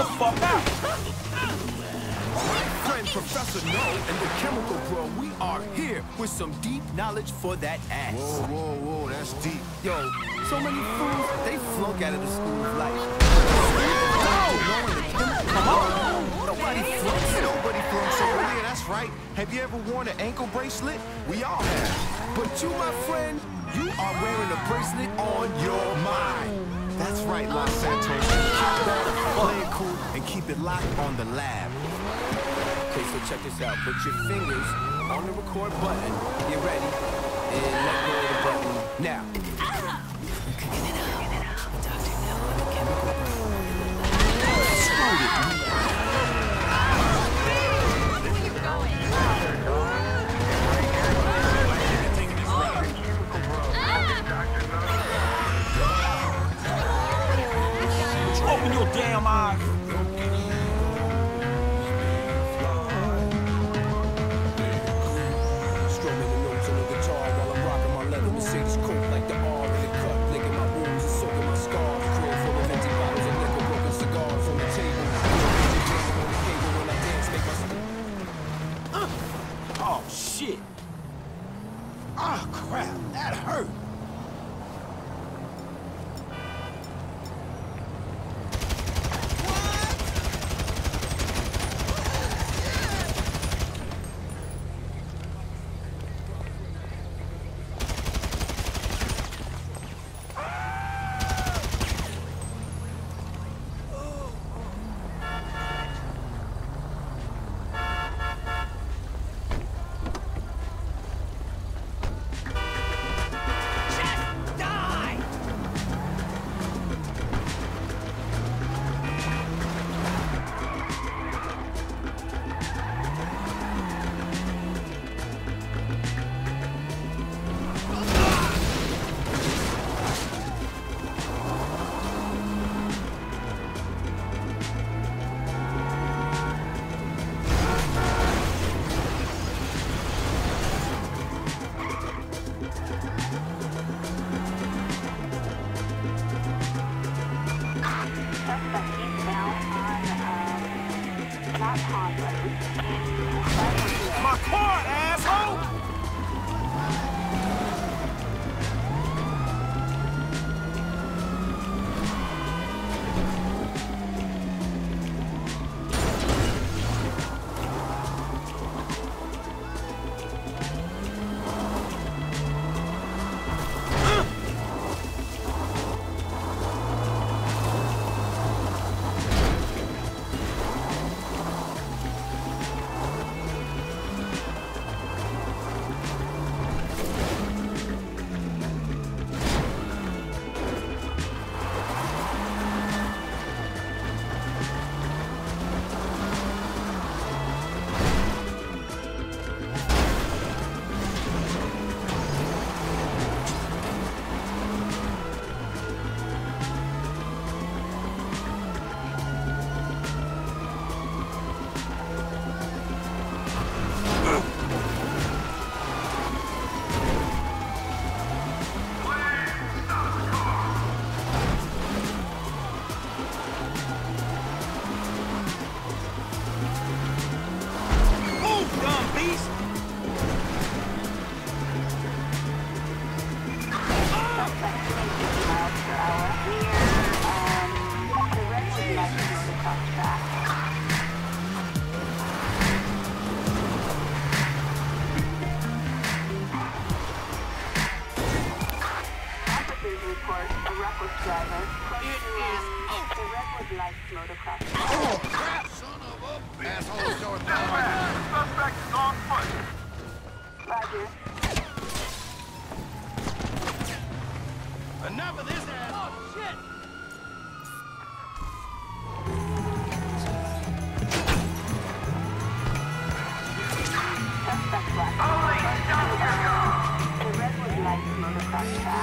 the fuck out! Friend Professor No and the Chemical Bro, we are here with some deep knowledge for that ass. Whoa, whoa, whoa, that's deep. Yo, so many fools, they flunk out of the school of life. Come on! Nobody flunks. Nobody flunks over oh, here, that's right. Have you ever worn an ankle bracelet? We all have. But you, my friend, you are wearing a bracelet on your mind. That's right, Los Santos it locked on the lab. Okay, so check this out. Put your fingers on the record button. Get ready. And let go of the button now. Damn eyes. Oh, crap. That hurt. Oh! Suspect is on foot! Roger. Enough of this ass! Oh, shit! Holy doctor! The red would like to motherfucker.